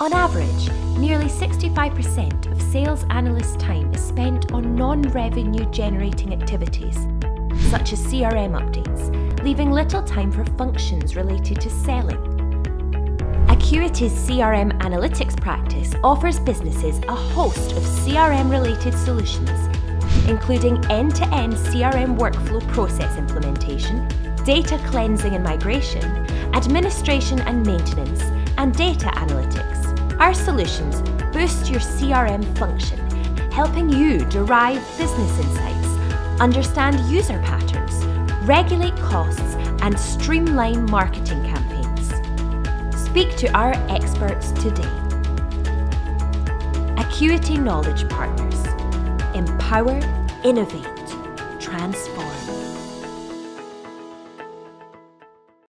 On average, nearly 65% of sales analysts' time is spent on non revenue generating activities, such as CRM updates, leaving little time for functions related to selling. Acuity's CRM analytics practice offers businesses a host of CRM related solutions, including end to end CRM workflow process implementation, data cleansing and migration, administration and maintenance, and data analytics. Our solutions boost your CRM function, helping you derive business insights, understand user patterns, regulate costs, and streamline marketing campaigns. Speak to our experts today. Acuity Knowledge Partners. Empower, innovate, transform.